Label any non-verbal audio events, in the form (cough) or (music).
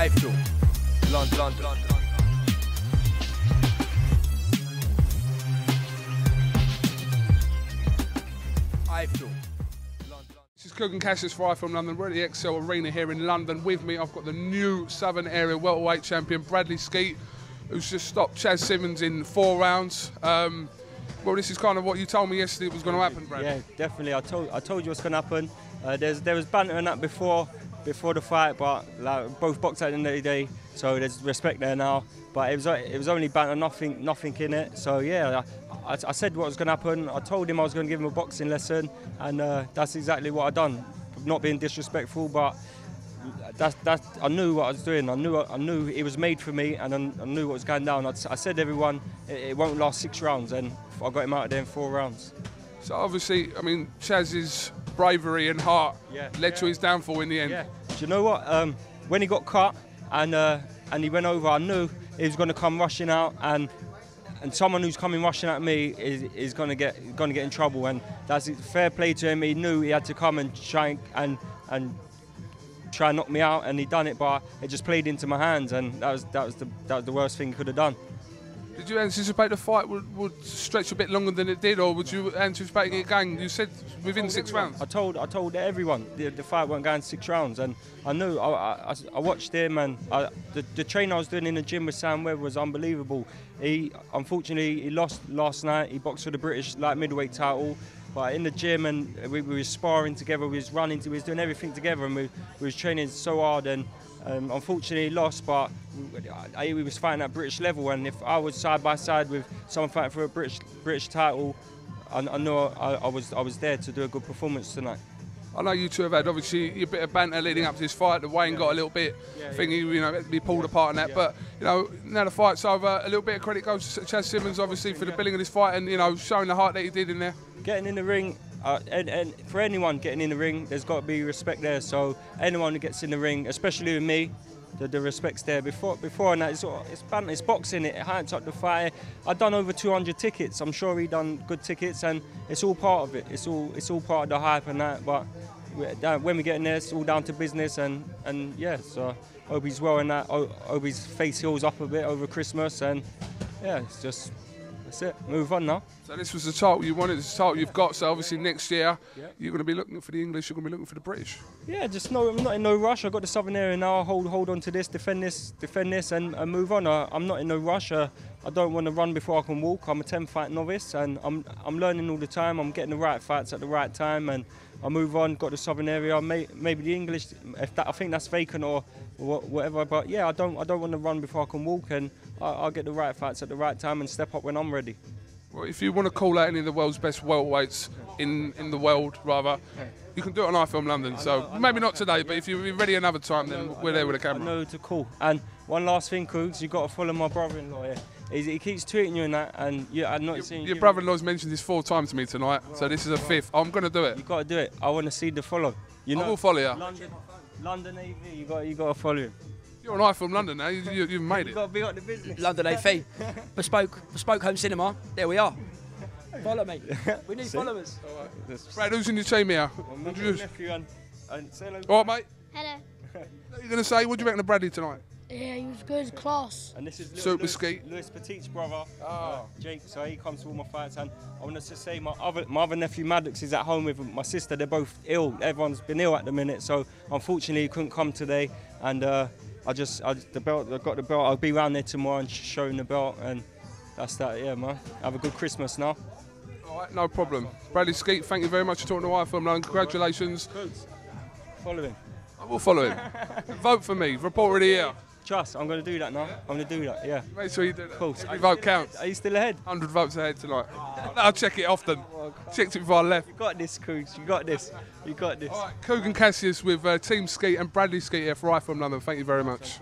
iFlow, London, London, London. iFlow. This is Kugan Cassius Fry from London. We're at the Excel Arena here in London. With me, I've got the new Southern Area welterweight champion Bradley Skeete, who's just stopped Chas Symonds in four rounds. Um, well, this is kind of what you told me yesterday was going to happen, Brad. Yeah, definitely. I told I told you what's going to happen. Uh, there's there was banter and that before before the fight, but like, both boxed at the end of the day, so there's respect there now. But it was it was only banter, nothing nothing in it. So yeah, I, I said what was going to happen. I told him I was going to give him a boxing lesson, and uh, that's exactly what I done. Not being disrespectful, but that's that. I knew what I was doing. I knew I knew it was made for me, and I, I knew what was going down. I, I said everyone, it, it won't last six rounds, and I got him out of there in four rounds. So obviously, I mean, Chas's bravery and heart Yeah. led to his downfall in the end. Yeah. Do you know what? Um, when he got cut and uh, and he went over, I knew he was going to come rushing out, and and someone who's coming rushing at me is, is going to get going to get in trouble. And that's fair play to him. He knew he had to come and try and and, and try and knock me out, and he done it, but it just played into my hands, and that was that was the that was the worst thing he could have done. Did you anticipate the fight would, would stretch a bit longer than it did, or would you anticipate it going? You said within six rounds. I told I told everyone the, the fight wasn't going six rounds, and I knew I, I, I watched him, and I, the, the training I was doing in the gym with Sam Webb was unbelievable. He unfortunately he lost last night. He boxed for the British light middleweight title. But in the gym and we, we were sparring together, we was running, we was doing everything together, and we, we was training so hard. And um, unfortunately, he lost. But I, we was fighting at British level, and if I was side by side with someone fighting for a British British title, I, I know I, I was I was there to do a good performance tonight. I know you two have had obviously a bit of banter leading up to this fight. The Wayne got a little bit thingy, you know, be pulled apart and that. But you know, now the fight's over. A little bit of credit goes to Chas Symonds, obviously, for the billing of this fight and you know showing the heart that he did in there. Getting in the ring, uh, and, and for anyone getting in the ring, there's got to be respect there. So anyone who gets in the ring, especially with me, the, the respect's there. Before before and that, it's, it's, it's boxing. It it hyped up the fight. I've done over 200 tickets. I'm sure he done good tickets, and it's all part of it. It's all it's all part of the hype and that. But when we get in there, it's all down to business and and yeah. So he's well in that. His face heals up a bit over Christmas, and yeah, it's just that's it. Move on now. So this was the title you wanted, The title you've got. So obviously next year Yeah. you're going to be looking for the English, you're going to be looking for the British. Yeah, just no, I'm not in no rush. I got the Southern area now. I'll hold hold on to this, defend this, defend this, and, and move on. I, I'm not in no rush. Uh, I don't want to run before I can walk. I'm a 10 fight novice, and I'm I'm learning all the time. I'm getting the right fights at the right time, and I move on. Got the Southern area. May, maybe the English, if that I think that's vacant or whatever. But yeah, I don't I don't want to run before I can walk, and I, I'll get the right fights at the right time and step up when I'm ready. Well, if you want to call out any of the world's best welterweights in, in the world, rather, you can do it on iFilm London. So maybe not today, but if you're ready another time, then we're there with a I camera. know to call. And one last thing, Coogs, you've got to follow my brother-in-law. Yeah. He, he keeps tweeting you and that, and yeah, I'm not seeing Your you. brother-in-law's mentioned this four times to me tonight, so this is a fifth. I'm going to do it. You got to do it. I want to see the follow. You I know, will follow you. London, London AV. You got, you got to follow him. You're on iFilm London now. You, you, you've made it. You it. got to be up the business. London AV, (laughs) bespoke, bespoke home cinema. There we are. Follow me. We need (laughs) See? followers. Brad, who's in your team here? My nephew and, and say hello. All right, mate. Hello. What are you going to say? What do you reckon of Bradley tonight? Yeah, he was good, class. And this is little Super Lewis, Skeete. Lewis Petit's brother, Ah. uh, Jake. So he comes to all my fights, and I want to just say my other my other nephew Maddox is at home with my sister. They're both ill. Everyone's been ill at the minute, so unfortunately he couldn't come today. And uh, I just I, the belt. I got the belt. I'll be around there tomorrow and sh- showing the belt, and that's that. Yeah, man. Have a good Christmas now. All right, no problem. Bradley Skeete, thank you very much for talking to iFilm London. Congratulations. Follow him. I will follow him. (laughs) Vote for me. Reporter of the year. Trust. I'm going to do that now. I'm going to do that. Yeah. Make sure you do that. Cool. Every vote counts. Are you still ahead? 100 votes ahead tonight. I'll check it often. Checked it before I left. You got this, Coogs. You got this. You got this. All right, Kugan Cassius with uh, Team Skeete and Bradley Skeete here for iFilm London. Thank you very much.